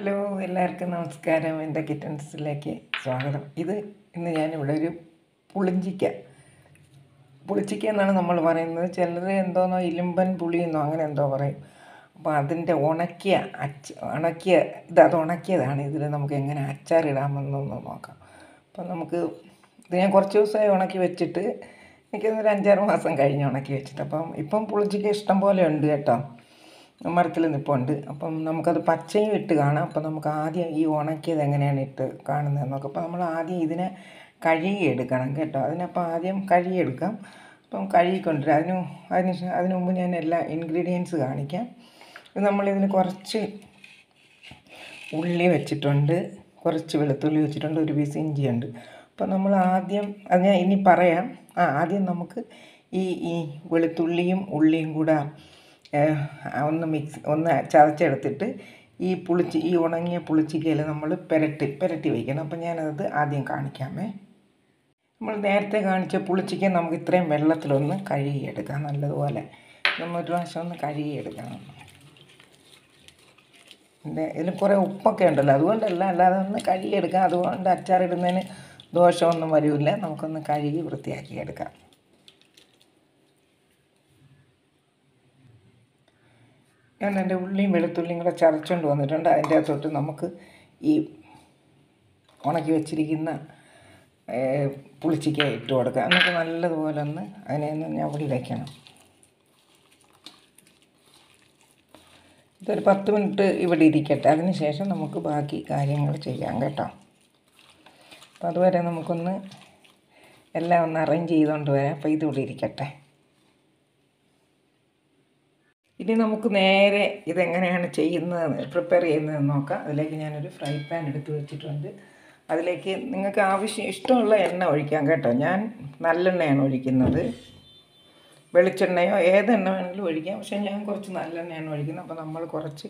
Hello എല്ലാവർക്കും നമസ്കാരം. എന്റെ കിറ്റൻസിലേക്ക് സ്വാഗതം. ഇത് ഇന്ന് ഞാനിവിടെ ഒരു പുളിഞ്ചിക്ക. പുളിച്ചിക്ക എന്നാണ് നമ്മൾ പറയുന്നത്. ചിലർ എന്തോന്നോ ഇലുമ്പൻ പുളിയെന്നോ അങ്ങനെ എന്തോ പറയും. അപ്പോൾ അതിന്റെ ഉണക്കിയ അച്ച ഉണക്കിയ ഇത് അത് ഉണക്കിയതാണ്. ഇതിൽ നമുക്ക് എങ്ങനെ അച്ചാറിടാമെന്നൊന്ന് നോക്കാം. അപ്പം നമുക്ക് ഇത് ഞാൻ കുറച്ച് ദിവസമായി ഉണക്കി വെച്ചിട്ട് എനിക്കൊന്നൊരു അഞ്ചാറ് മാസം കഴിഞ്ഞ് ഉണക്കി വെച്ചിട്ട്. അപ്പം ഇപ്പം പുളിച്ചിക്ക ഇഷ്ടം പോലെ ഉണ്ട് കേട്ടോ. മരത്തിൽ നിൽപ്പുണ്ട് അപ്പം നമുക്കത് പച്ചയും ഇട്ട് കാണാം. അപ്പം നമുക്ക് ആദ്യം ഈ ഉണക്കിയത് എങ്ങനെയാണ് ഇട്ട് കാണുന്നത് നോക്കുക അപ്പം നമ്മൾ ആദ്യം ഇതിനെ കഴുകി എടുക്കണം കേട്ടോ. അതിനപ്പം ആദ്യം കഴുകിയെടുക്കാം അപ്പം കഴുകിക്കൊണ്ടിരും അതിന് അതിന് അതിനു മുമ്പ് ഞാൻ എല്ലാ ഇൻഗ്രീഡിയൻസ് കാണിക്കാം. ഇത് നമ്മളിതിന് കുറച്ച് ഉള്ളി വെച്ചിട്ടുണ്ട്. കുറച്ച് വെളുത്തുള്ളി വെച്ചിട്ടുണ്ട്. ഒരു പീസ് ഇഞ്ചിയുണ്ട് അപ്പം നമ്മൾ ആദ്യം അത് ഞാൻ ഇനി പറയാം. ആ ആദ്യം നമുക്ക് ഈ ഈ വെളുത്തുള്ളിയും ഉള്ളിയും കൂടെ ഒന്ന് മിക്സ് ഒന്ന് ചതച്ചെടുത്തിട്ട് ഈ പുളിച്ച് ഈ ഉണങ്ങിയ പുളിച്ചിക്കയിൽ നമ്മൾ പെരട്ടി പെരട്ടി വയ്ക്കണം അപ്പം ഞാനത് ആദ്യം കാണിക്കാമേ. നമ്മൾ നേരത്തെ കാണിച്ച പുളിച്ചിക്ക നമുക്ക് ഇത്രയും വെള്ളത്തിലൊന്ന് കഴുകിയെടുക്കാം നല്ലതുപോലെ. നമ്മൾ ഒരു പ്രാവശ്യം ഒന്ന് കഴുകിയെടുക്കണം. ഇതിൽ കുറേ ഉപ്പൊക്കെ ഉണ്ടല്ലോ. അതുകൊണ്ടല്ല അല്ലാതെ ഒന്ന് കഴുകിയെടുക്കാം. അതുകൊണ്ട് അച്ചാറിടുന്നതിന് ദോഷമൊന്നും വരില്ല. നമുക്കൊന്ന് കഴുകി വൃത്തിയാക്കി ഞാൻ എന്റെ ഉള്ളിയും വെളുത്തുള്ളിയും കൂടെ ചതച്ചുകൊണ്ട് വന്നിട്ടുണ്ട്. അതിന്റെ അകത്തോട്ട് നമുക്ക് ഈ ഉണക്കി വെച്ചിരിക്കുന്ന പുളിച്ചിക്ക ഇട്ട് കൊടുക്കുക. എന്നിട്ട് നല്ലതുപോലെ ഒന്ന് അതിനെ ഒന്ന് ഞവടി വയ്ക്കണം ഇതൊരു പത്ത് മിനിറ്റ് ഇവിടെ ഇരിക്കട്ടെ. അതിന് ശേഷം നമുക്ക് ബാക്കി കാര്യങ്ങൾ ചെയ്യാം കേട്ടോ. അപ്പം അതുവരെ നമുക്കൊന്ന് എല്ലാം ഒന്ന് അറേഞ്ച് ചെയ്തുകൊണ്ട് വരാം. അപ്പോൾ ഇതിവിടെ ഇരിക്കട്ടെ. ഇനി നമുക്ക് നേരെ ഇതെങ്ങനെയാണ് ചെയ്യുന്നത് പ്രിപ്പയർ ചെയ്യുന്നതെന്ന് നോക്കാം. അതിലേക്ക് ഞാനൊരു ഫ്രൈ പാൻ എടുത്ത് വെച്ചിട്ടുണ്ട്. അതിലേക്ക് നിങ്ങൾക്ക് ആവശ്യം ഇഷ്ടമുള്ള എണ്ണ ഒഴിക്കാം കേട്ടോ. ഞാൻ നല്ലെണ്ണയാണ് ഒഴിക്കുന്നത്. വെളിച്ചെണ്ണയോ ഏതെണ്ണ വേണമെങ്കിലും ഒഴിക്കാം. പക്ഷേ ഞാൻ കുറച്ച് നല്ലെണ്ണയാണ് ഒഴിക്കുന്നത്. അപ്പോൾ നമ്മൾ കുറച്ച്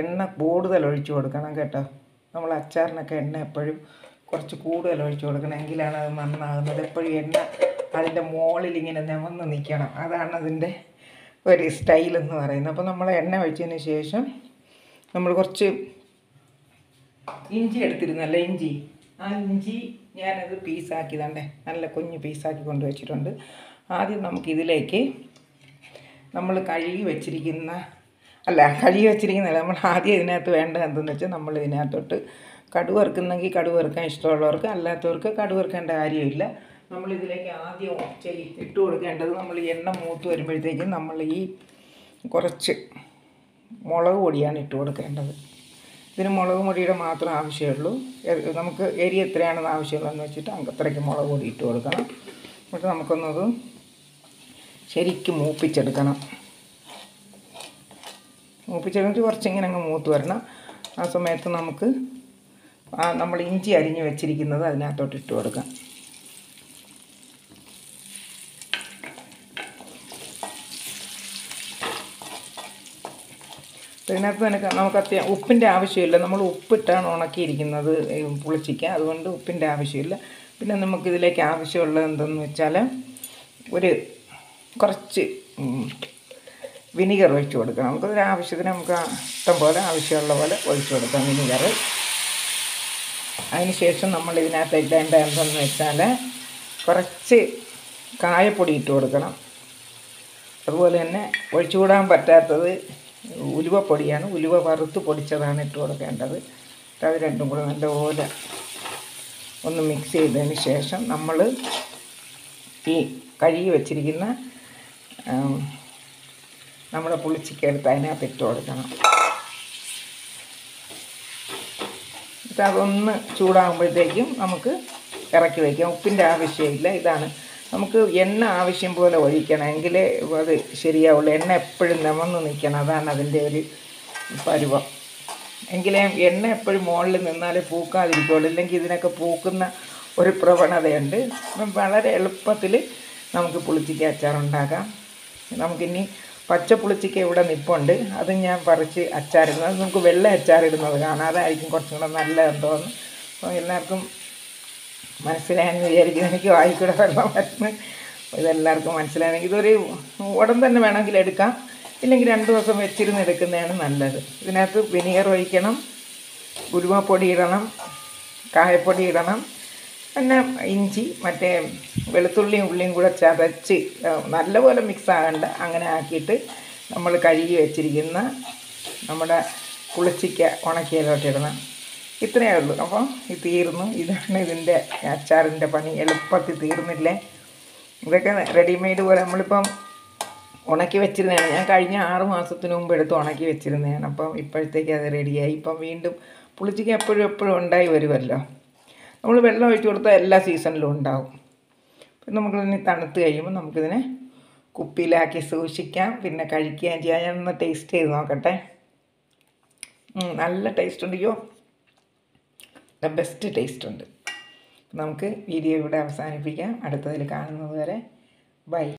എണ്ണ കൂടുതൽ ഒഴിച്ചു കൊടുക്കണം കേട്ടോ. നമ്മൾ അച്ചാറിനൊക്കെ എണ്ണ എപ്പോഴും കുറച്ച് കൂടുതൽ ഒഴിച്ചു കൊടുക്കണം. എങ്കിലാണ് അത് നന്നാകുന്നത്. എപ്പോഴും എണ്ണ അതിന്റെ മുകളിൽ ഇങ്ങനെ നിമന്ന് നിൽക്കണം. അതാണ് അതിന്റെ ഒരു സ്റ്റൈൽ എന്ന് പറയുന്നത്. അപ്പോൾ നമ്മൾ എണ്ണ ഒഴിച്ചതിന് ശേഷം നമ്മൾ കുറച്ച് ഇഞ്ചി എടുത്തിരുന്നല്ലേ ഇഞ്ചി? ആ ഇഞ്ചി ഞാനത് പീസാക്കി തണ്ടേ നല്ല കുഞ്ഞ് പീസാക്കി കൊണ്ട് വെച്ചിട്ടുണ്ട്. ആദ്യം നമുക്കിതിലേക്ക് നമ്മൾ കഴുകി വെച്ചിരിക്കുന്ന അല്ല കഴുകി വെച്ചിരിക്കുന്നില്ല നമ്മൾ ആദ്യം ഇതിനകത്ത് വേണ്ടത് എന്തെന്ന് വെച്ചാൽ നമ്മൾ ഇതിനകത്തോട്ട് കടുവറുക്കുന്നെങ്കിൽ കടുവറുക്കാൻ ഇഷ്ടമുള്ളവർക്ക് അല്ലാത്തവർക്ക് കടുവറുക്കേണ്ട കാര്യമില്ല. നമ്മൾ ഇതിലേക്ക് ആദ്യം ചെയ് ഇട്ട് കൊടുക്കേണ്ടത് നമ്മൾ എണ്ണ മൂത്ത് വരുമ്പോഴത്തേക്കും നമ്മൾ ഈ കുറച്ച് മുളക് പൊടിയാണ് ഇട്ട് കൊടുക്കേണ്ടത്. ഇതിന് മുളക് പൊടിയുടെ മാത്രം ആവശ്യമുള്ളൂ. നമുക്ക് എരി എത്രയാണെന്ന് ആവശ്യമുള്ളതെന്ന് വെച്ചിട്ട് അത്രയ്ക്ക് മുളക് പൊടി ഇട്ട് കൊടുക്കണം. എന്നിട്ട് നമുക്കൊന്നത് ശരിക്കും മൂപ്പിച്ചെടുക്കണം. മൂപ്പിച്ചെടുത്തിട്ട് കുറച്ചിങ്ങനെ അങ്ങ് മൂത്ത് വരണം. ആ സമയത്ത് നമുക്ക് നമ്മൾ ഇഞ്ചി അരിഞ്ഞ് വെച്ചിരിക്കുന്നത് അതിനകത്തോട്ട് ഇട്ട് കൊടുക്കാം. ഇതിനകത്ത് തന്നെ നമുക്ക് അത്യാവശ്യം ഉപ്പിന്റെ ആവശ്യമില്ല. നമ്മൾ ഉപ്പിട്ടാണ് ഉണക്കിയിരിക്കുന്നത് പുളിച്ചിക്ക. അതുകൊണ്ട് ഉപ്പിന്റെ ആവശ്യമില്ല. പിന്നെ നമുക്കിതിലേക്ക് ആവശ്യമുള്ളത് എന്തെന്ന് വെച്ചാൽ ഒരു കുറച്ച് വിനിഗർ ഒഴിച്ച് കൊടുക്കണം. നമുക്കതൊരു ആവശ്യത്തിന് നമുക്ക് ഇഷ്ടം പോലെ ആവശ്യമുള്ള പോലെ ഒഴിച്ച് കൊടുക്കാം വിനിഗർ. അതിന് ശേഷം നമ്മൾ ഇതിനകത്ത് ഇടേണ്ട എന്തെന്ന് വെച്ചാൽ കുറച്ച് കായപ്പൊടി ഇട്ട് കൊടുക്കണം. അതുപോലെ തന്നെ ഒഴിച്ചുകൂടാൻ പറ്റാത്തത് ഉലുവപ്പൊടിയാണ് ഉലുവ വറുത്ത് പൊടിച്ചതാണ് ഇട്ട് കൊടുക്കേണ്ടത്. അത് രണ്ടും കൂടെ നല്ലപോലെ ഒന്ന് മിക്സ് ചെയ്തതിന് ശേഷം നമ്മൾ ഈ കഴുകി വച്ചിരിക്കുന്ന നമ്മുടെ പുളിച്ചിക്കെടുത്ത് അതിനകത്ത് ഇട്ട് കൊടുക്കണം. എന്നിട്ട് അതൊന്ന് ചൂടാകുമ്പോഴത്തേക്കും നമുക്ക് ഇറക്കി വയ്ക്കാം ഉപ്പിന്റെ ആവശ്യമില്ല. ഇതാണ് നമുക്ക് എണ്ണ ആവശ്യം പോലെ ഒഴിക്കണം. എങ്കിലേ അത് ശരിയാവുള്ളൂ. എണ്ണ എപ്പോഴും നിമന്ന് നിൽക്കണം. അതാണ് അതിന്റെ ഒരു പരുവം. എങ്കിലേ എണ്ണ എപ്പോഴും മുകളിൽ നിന്നാലേ പൂക്കാതിരിക്കുള്ളൂ ഇല്ലെങ്കിൽ ഇതിനൊക്കെ പൂക്കുന്ന ഒരു പ്രവണതയുണ്ട്. അപ്പം വളരെ എളുപ്പത്തിൽ നമുക്ക് പുളിച്ചിക്ക അച്ചാറുണ്ടാക്കാം. നമുക്കിനി പച്ച പുളിച്ചിക്ക ഇവിടെ നിപ്പുണ്ട്. അത് ഞാൻ പറിച്ച് അച്ചാറിടുന്നത്. നമുക്ക് വെള്ള അച്ചാറിടുന്നത് കാണാം അതായിരിക്കും കുറച്ചും കൂടെ നല്ലതെന്ന് തോന്നുന്നു. അപ്പോൾ എല്ലാവർക്കും മനസ്സിലായെന്ന് വിചാരിക്കുന്നു. എനിക്ക് വായിക്കൂടെ വെള്ളം വരുന്നു ഇതെല്ലാവർക്കും മനസ്സിലായെങ്കിൽ ഇതൊരു ഉടൻ തന്നെ വേണമെങ്കിൽ എടുക്കാം. ഇല്ലെങ്കിൽ രണ്ട് ദിവസം വെച്ചിരുന്ന് എടുക്കുന്നതാണ് നല്ലത്. ഇതിനകത്ത് വിനീഗർ ഒഴിക്കണം ഉരുമപ്പൊടി ഇടണം കായപ്പൊടി ഇടണം പിന്നെ ഇഞ്ചി മറ്റേ വെളുത്തുള്ളിയും ഉള്ളിയും കൂടെ ചതച്ച് നല്ലപോലെ മിക്സ് ആകണ്ട. അങ്ങനെ ആക്കിയിട്ട് നമ്മൾ കഴുകി വെച്ചിരിക്കുന്ന നമ്മുടെ കുളിച്ചിക്ക ഉണക്കിയതിലോട്ട് ഇടണം. ഇത്രയേ ഉള്ളൂ അപ്പോൾ ഇത് തീർന്നു. ഇതാണ് ഇതിന്റെ അച്ചാറിന്റെ പണി. എളുപ്പത്തിൽ തീർന്നില്ലേ? ഇതൊക്കെ റെഡിമെയ്ഡ് പോലെ നമ്മളിപ്പം ഉണക്കി വെച്ചിരുന്നതാണ്. ഞാൻ കഴിഞ്ഞ ആറ് മാസത്തിന് മുമ്പ് എടുത്ത് ഉണക്കി വെച്ചിരുന്നതാണ്. അപ്പം ഇപ്പോഴത്തേക്ക് അത് റെഡിയായി. ഇപ്പം വീണ്ടും പുളിച്ചിക്ക എപ്പോഴും എപ്പോഴും ഉണ്ടായി വരുമല്ലോ. നമ്മൾ വെള്ളം ഒഴിച്ച് കൊടുത്താൽ എല്ലാ സീസണിലും ഉണ്ടാവും. അപ്പം നമുക്കിതിന് തണുത്ത് കഴിയുമ്പോൾ നമുക്കിതിനെ കുപ്പിയിലാക്കി സൂക്ഷിക്കാം. പിന്നെ കഴിക്കുകയും ചെയ്യാം. ഞാനൊന്ന് ടേസ്റ്റ് ചെയ്ത് നോക്കട്ടെ. നല്ല ടേസ്റ്റ് ഉണ്ട്. ബെസ്റ്റ് ടേസ്റ്റ് ഉണ്ട്. നമുക്ക് വീഡിയോ ഇവിടെ അവസാനിപ്പിക്കാം. അടുത്തതിൽ കാണുന്നത് വരെ ബൈ.